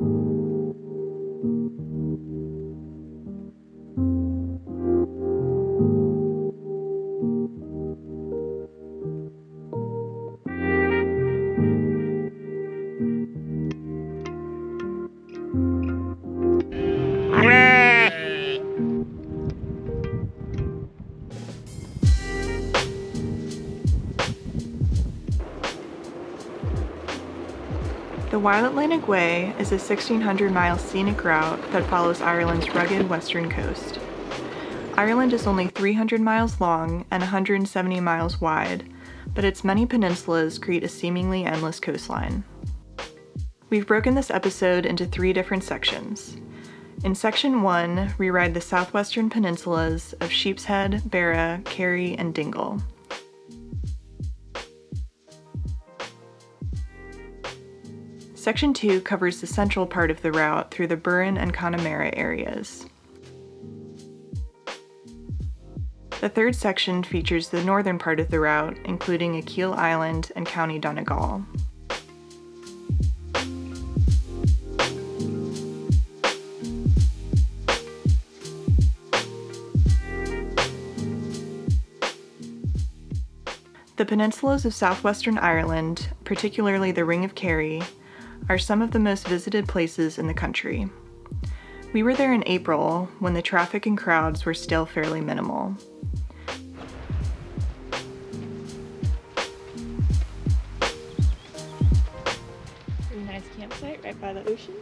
The Wild Atlantic Way is a 1600 mile scenic route that follows Ireland's rugged western coast. Ireland is only 300 miles long and 170 miles wide, but its many peninsulas create a seemingly endless coastline. We've broken this episode into three different sections. In section one, we ride the southwestern peninsulas of Sheepshead, Beara, Kerry, and Dingle. Section 2 covers the central part of the route through the Burren and Connemara areas. The third section features the northern part of the route, including Achill Island and County Donegal. The peninsulas of southwestern Ireland, particularly the Ring of Kerry, are some of the most visited places in the country. We were there in April when the traffic and crowds were still fairly minimal. Pretty nice campsite right by the ocean.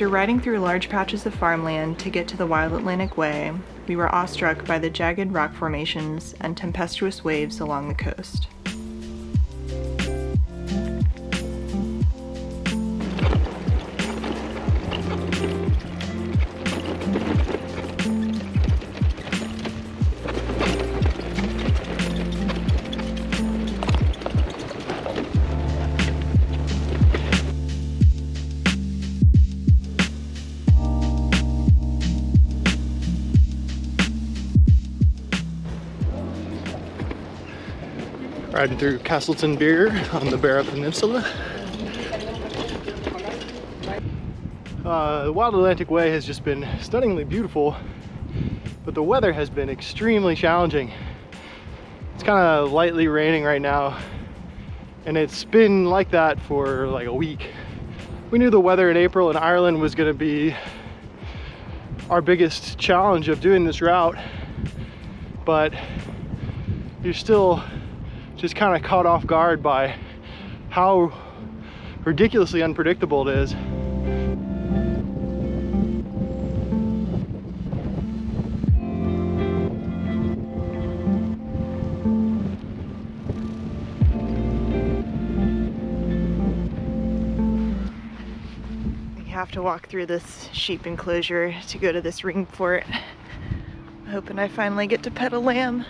After riding through large patches of farmland to get to the Wild Atlantic Way, we were awestruck by the jagged rock formations and tempestuous waves along the coast. Riding through Castletownbere on the Beara Peninsula. Uh, the Wild Atlantic Way has just been stunningly beautiful, but the weather has been extremely challenging. It's kind of lightly raining right now, and it's been like that for like a week. We knew the weather in April in Ireland was going to be our biggest challenge of doing this route, but you're still just kind of caught off guard by how ridiculously unpredictable it is. Have to walk through this sheep enclosure to go to this ring fort. Hoping I finally get to pet a lamb.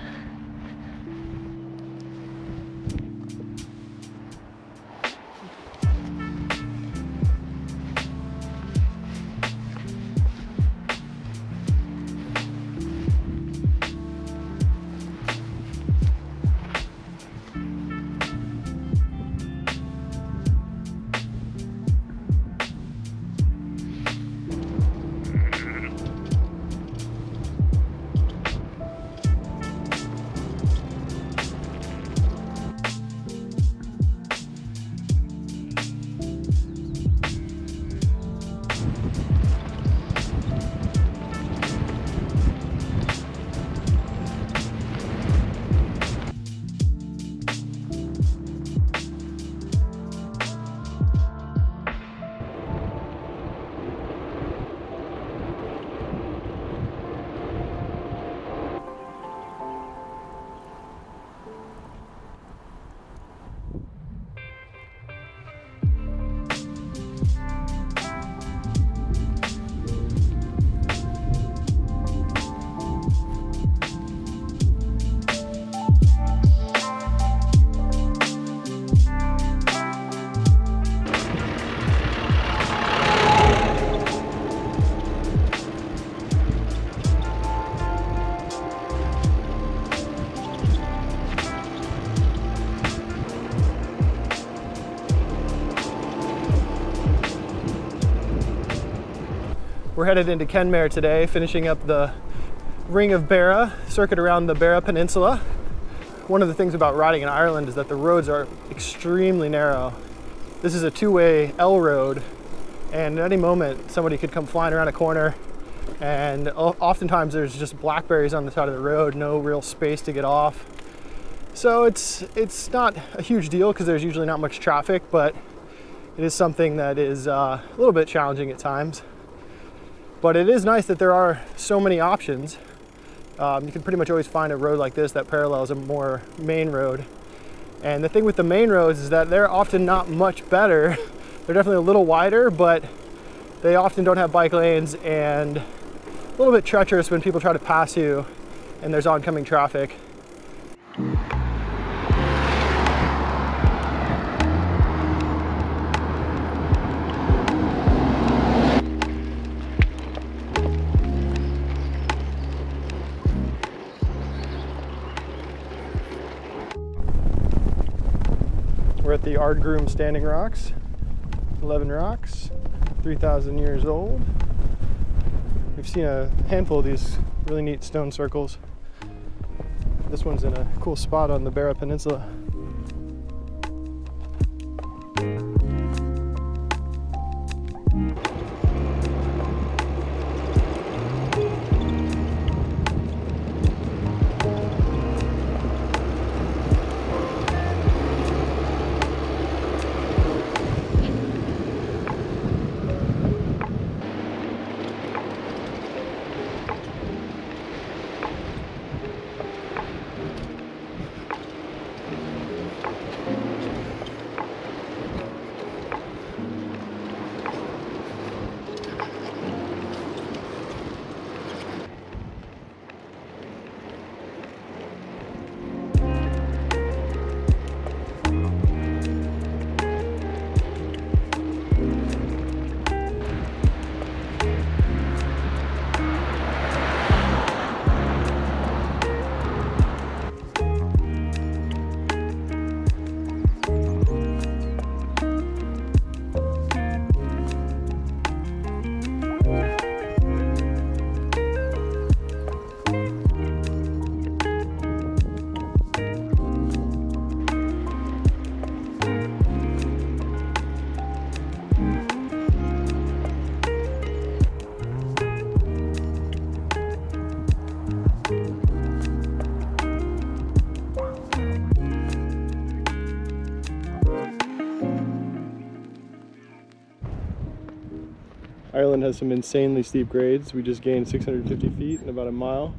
We're headed into Kenmare today, finishing up the Ring of Beara, circuit around the Beara Peninsula. One of the things about riding in Ireland is that the roads are extremely narrow. This is a two-way L road, and at any moment somebody could come flying around a corner and oftentimes there's just blackberries on the side of the road, no real space to get off. So it's it's not a huge deal because there's usually not much traffic, but it is something that is uh, a little bit challenging at times. But it is nice that there are so many options. Um, you can pretty much always find a road like this that parallels a more main road. And the thing with the main roads is that they're often not much better. they're definitely a little wider, but they often don't have bike lanes and a little bit treacherous when people try to pass you and there's oncoming traffic. The Ardgroom Standing Rocks, 11 rocks, 3,000 years old. We've seen a handful of these really neat stone circles. This one's in a cool spot on the Beara Peninsula. Has some insanely steep grades. We just gained 650 feet in about a mile.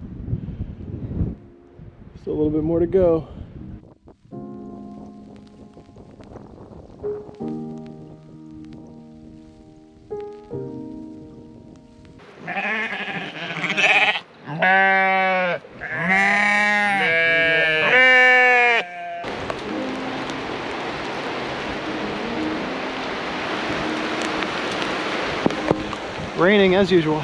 Still a little bit more to go. Raining as usual.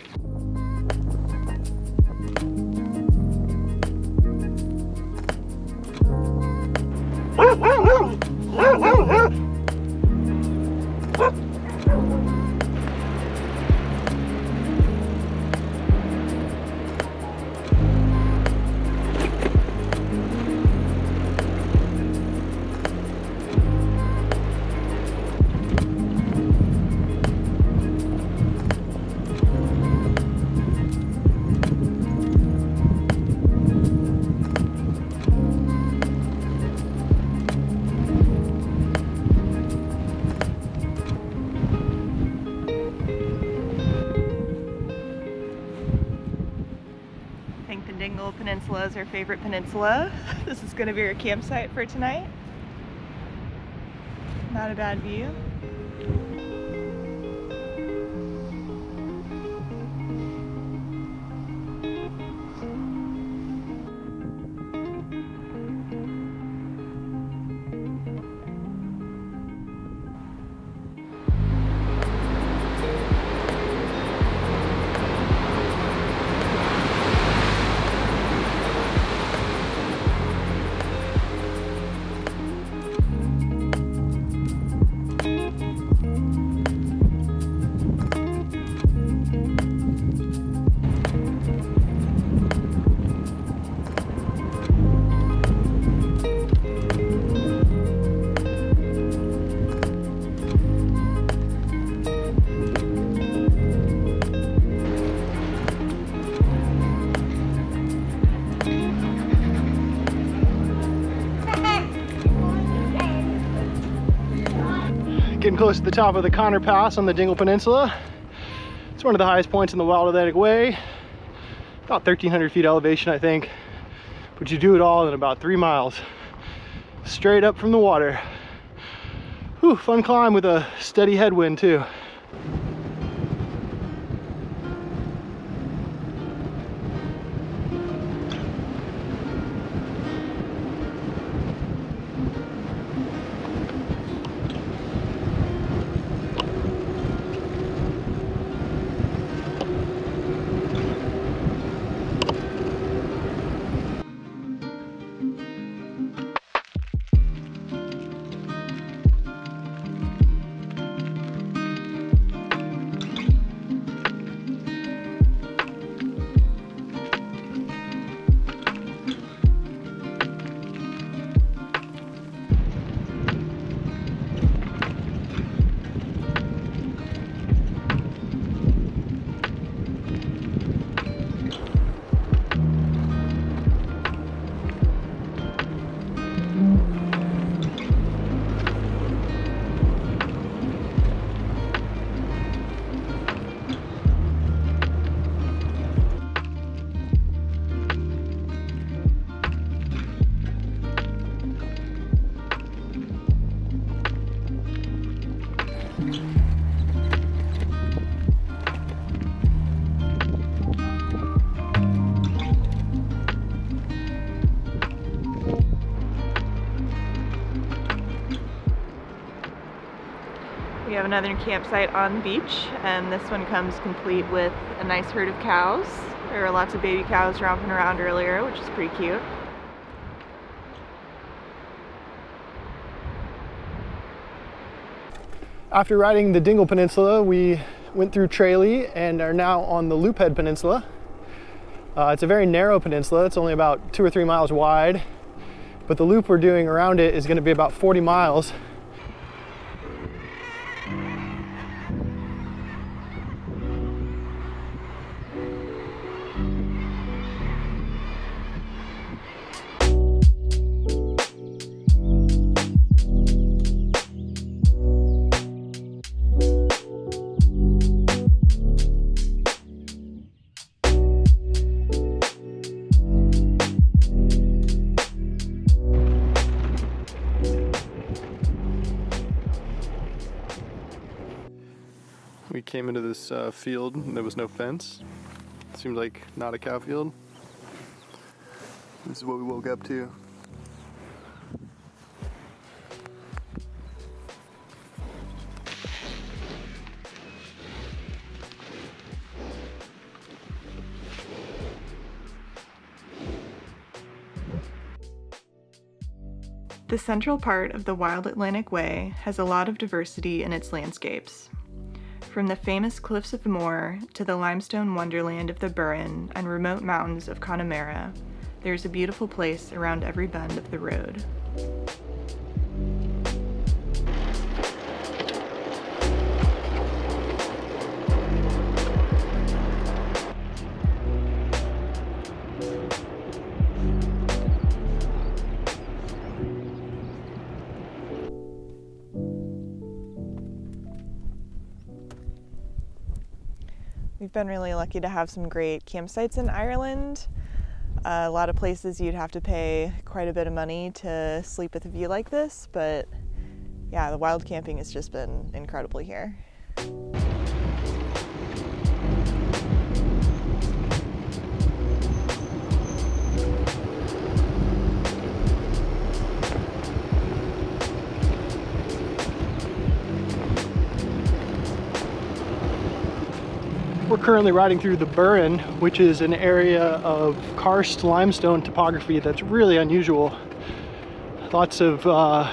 our favorite peninsula. This is gonna be our campsite for tonight. Not a bad view. Close to the top of the Conor Pass on the Dingle Peninsula. It's one of the highest points in the Wild Atlantic Way. About 1,300 feet elevation, I think. But you do it all in about three miles. Straight up from the water. Whew, fun climb with a steady headwind too. Another campsite on the beach, and this one comes complete with a nice herd of cows. There were lots of baby cows romping around earlier, which is pretty cute. After riding the Dingle Peninsula, we went through Tralee and are now on the Loophead Peninsula. Uh, it's a very narrow peninsula. It's only about two or three miles wide, but the loop we're doing around it is going to be about 40 miles. This uh, field there was no fence. seemed like not a cow field. This is what we woke up to. The central part of the Wild Atlantic Way has a lot of diversity in its landscapes. From the famous cliffs of Moher to the limestone wonderland of the Burren and remote mountains of Connemara, there's a beautiful place around every bend of the road. We've been really lucky to have some great campsites in Ireland. Uh, a lot of places you'd have to pay quite a bit of money to sleep with a view like this, but yeah, the wild camping has just been incredible here. Currently riding through the Burren, which is an area of karst limestone topography that's really unusual. Lots of uh,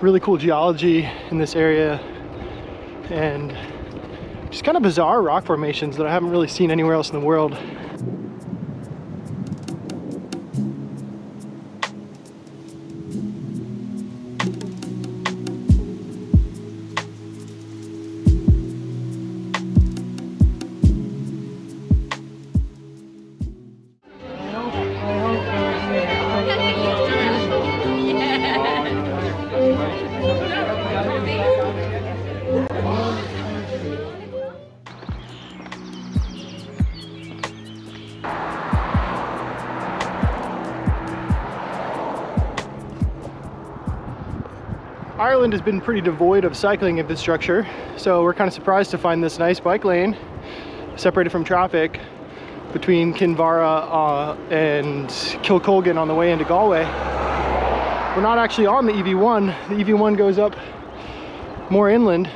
really cool geology in this area and just kind of bizarre rock formations that I haven't really seen anywhere else in the world. Ireland has been pretty devoid of cycling infrastructure, so we're kind of surprised to find this nice bike lane separated from traffic between Kinvara uh, and Kilcolgan on the way into Galway. We're not actually on the EV1. The EV1 goes up more inland,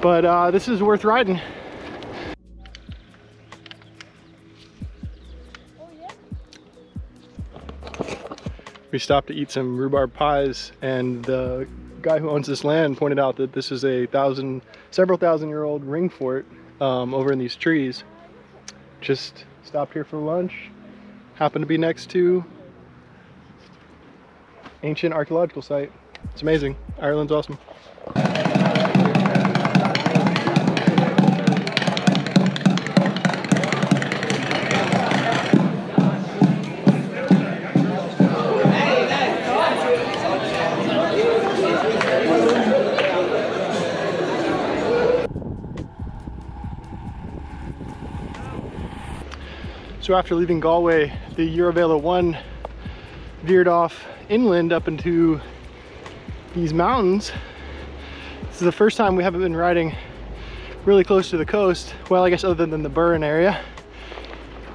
but uh, this is worth riding. We stopped to eat some rhubarb pies and the guy who owns this land pointed out that this is a thousand several thousand year old ring fort um, over in these trees. Just stopped here for lunch happened to be next to ancient archaeological site. It's amazing. Ireland's awesome So after leaving Galway, the Eurovelo 1 veered off inland up into these mountains. This is the first time we haven't been riding really close to the coast. Well, I guess other than the Burren area.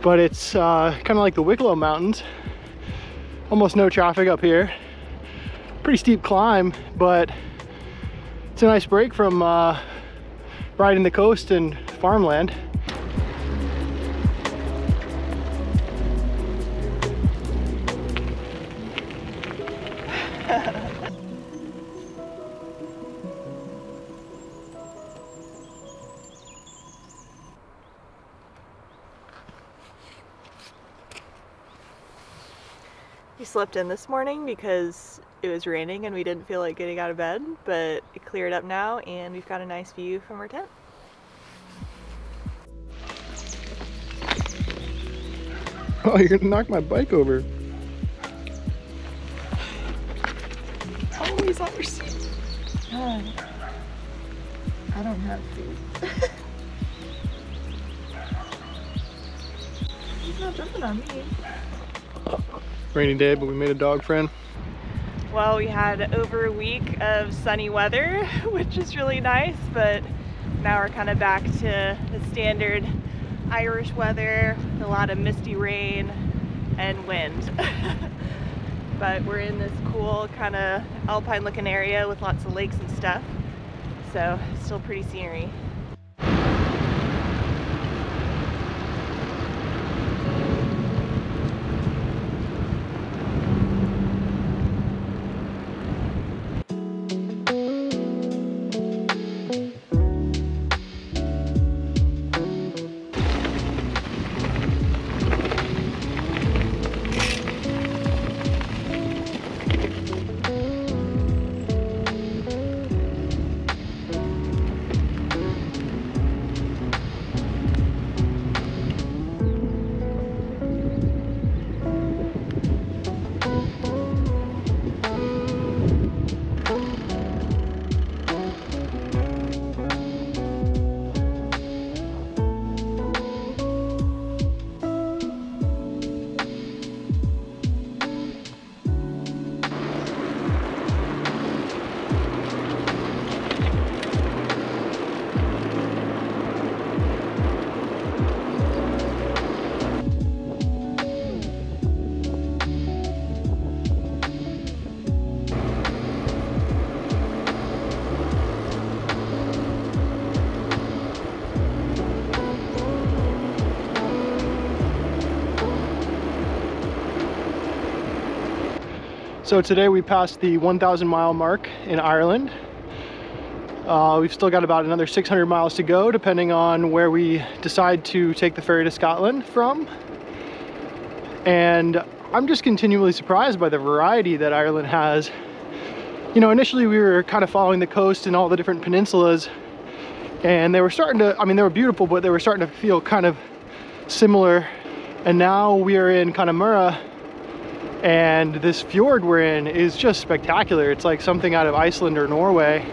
But it's uh, kind of like the Wicklow Mountains. Almost no traffic up here. Pretty steep climb, but it's a nice break from uh, riding the coast and farmland. We slept in this morning because it was raining and we didn't feel like getting out of bed, but it cleared up now and we've got a nice view from our tent. Oh, you're gonna knock my bike over. Always on your seat. I don't have feet. He's not jumping on me. Rainy day, but we made a dog friend. Well, we had over a week of sunny weather, which is really nice, but now we're kind of back to the standard Irish weather, a lot of misty rain and wind. but we're in this cool kind of alpine looking area with lots of lakes and stuff. So still pretty scenery. So today we passed the 1,000 mile mark in Ireland. Uh, we've still got about another 600 miles to go depending on where we decide to take the ferry to Scotland from. And I'm just continually surprised by the variety that Ireland has. You know, initially we were kind of following the coast and all the different peninsulas and they were starting to, I mean, they were beautiful, but they were starting to feel kind of similar. And now we are in Connemara and this fjord we're in is just spectacular. It's like something out of Iceland or Norway.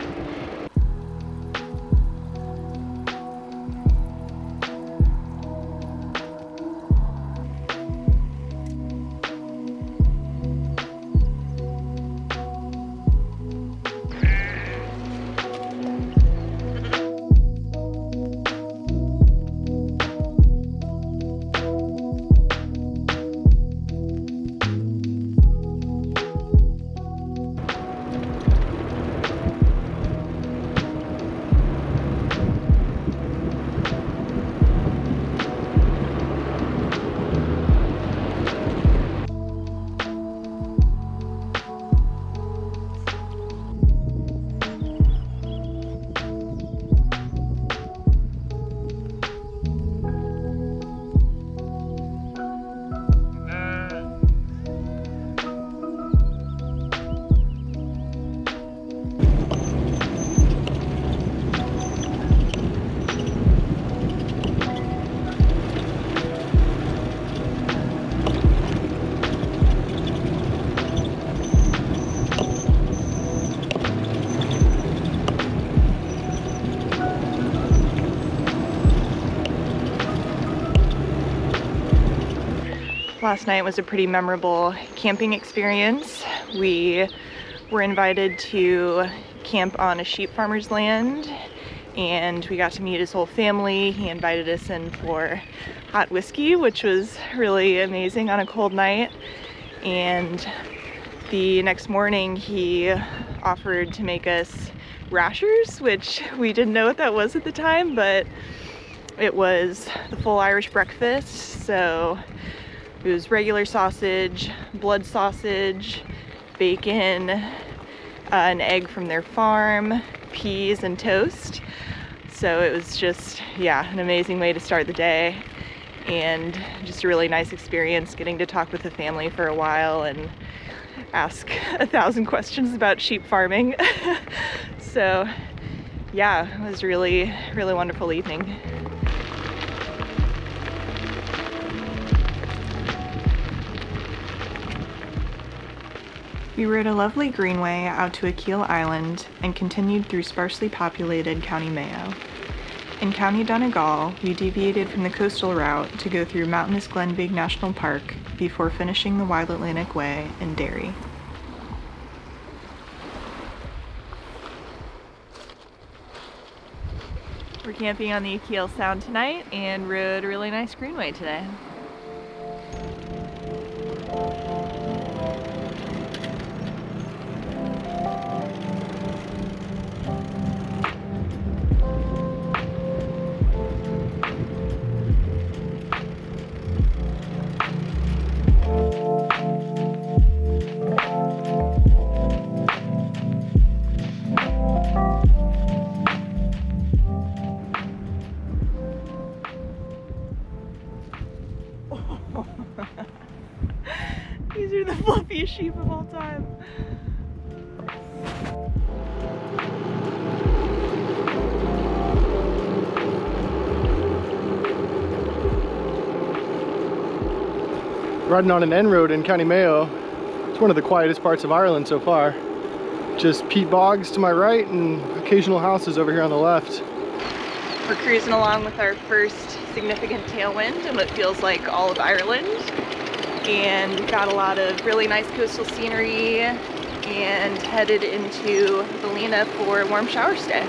Last night was a pretty memorable camping experience. We were invited to camp on a sheep farmer's land and we got to meet his whole family. He invited us in for hot whiskey, which was really amazing on a cold night. And the next morning he offered to make us rashers, which we didn't know what that was at the time, but it was the full Irish breakfast. So it was regular sausage, blood sausage, bacon, uh, an egg from their farm, peas, and toast. So it was just, yeah, an amazing way to start the day and just a really nice experience getting to talk with the family for a while and ask a thousand questions about sheep farming. so yeah, it was really, really wonderful evening. We rode a lovely greenway out to Achill Island and continued through sparsely populated County Mayo. In County Donegal, we deviated from the coastal route to go through mountainous Glenveagh National Park before finishing the Wild Atlantic Way in Derry. We're camping on the Achill Sound tonight and rode a really nice greenway today. Riding on an N road in County Mayo. It's one of the quietest parts of Ireland so far. Just peat bogs to my right and occasional houses over here on the left. We're cruising along with our first significant tailwind in what feels like all of Ireland. And we've got a lot of really nice coastal scenery and headed into Ballina for a warm shower stay.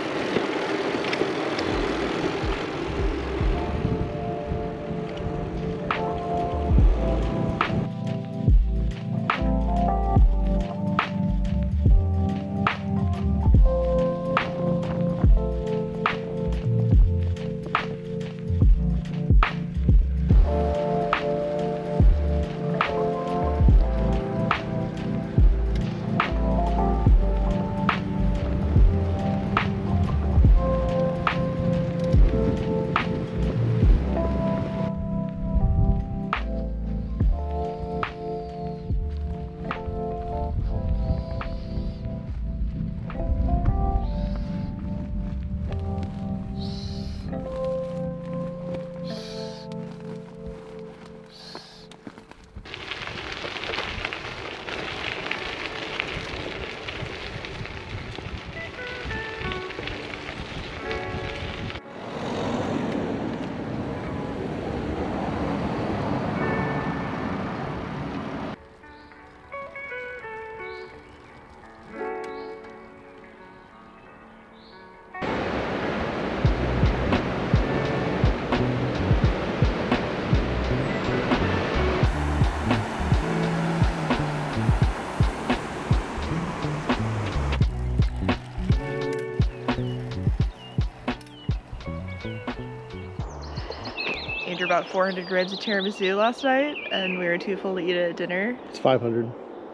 About 400 grams of tiramisu last night, and we were too full to eat it at dinner. It's 500.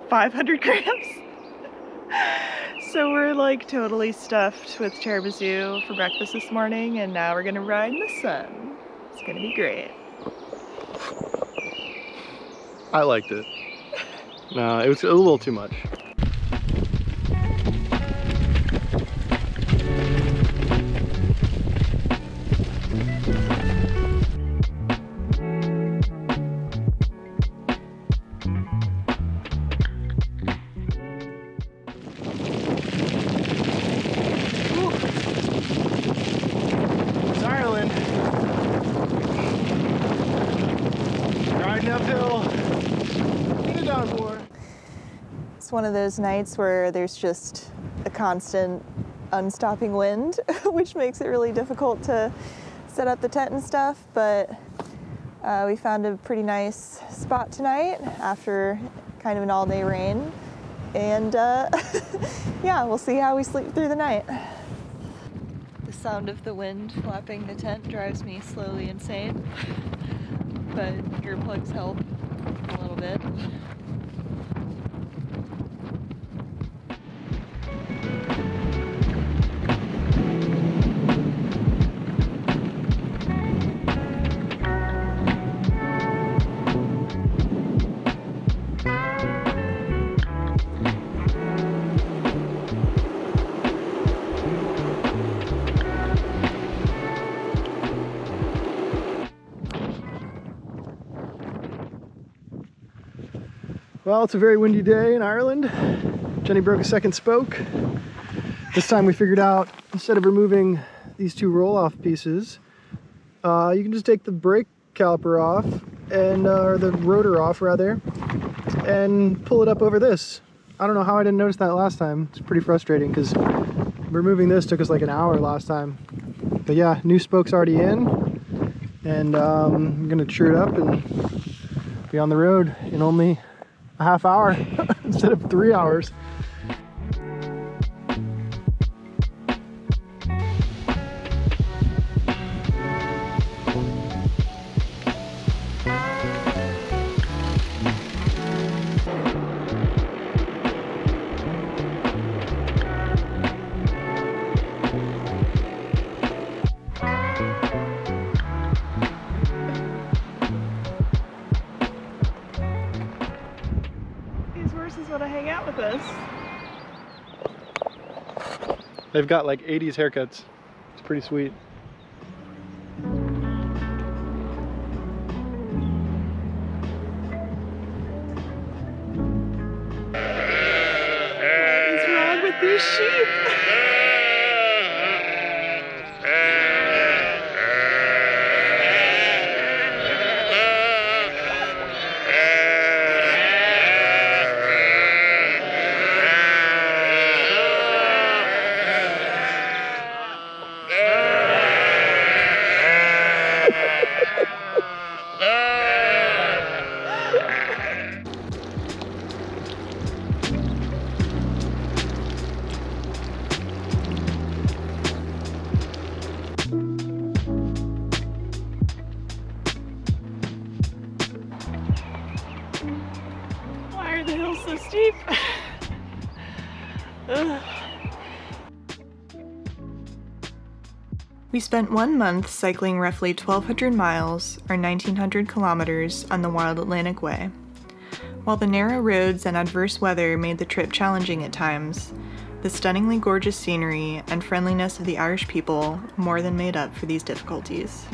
500 grams. so we're like totally stuffed with tiramisu for breakfast this morning, and now we're gonna ride in the sun. It's gonna be great. I liked it. No, it was a little too much. One of those nights where there's just a constant unstopping wind, which makes it really difficult to set up the tent and stuff. But uh, we found a pretty nice spot tonight after kind of an all day rain. And uh, yeah, we'll see how we sleep through the night. The sound of the wind flapping the tent drives me slowly insane, but earplugs help a little bit. Well, it's a very windy day in Ireland. Jenny broke a second spoke. This time we figured out, instead of removing these two roll-off pieces, uh, you can just take the brake caliper off, and uh, or the rotor off rather, and pull it up over this. I don't know how I didn't notice that last time. It's pretty frustrating because removing this took us like an hour last time. But yeah, new spoke's already in, and um, I'm gonna true it up and be on the road in only a half hour instead of three hours. They've got like 80s haircuts. It's pretty sweet. Spent one month cycling roughly 1,200 miles, or 1,900 kilometers, on the Wild Atlantic Way. While the narrow roads and adverse weather made the trip challenging at times, the stunningly gorgeous scenery and friendliness of the Irish people more than made up for these difficulties.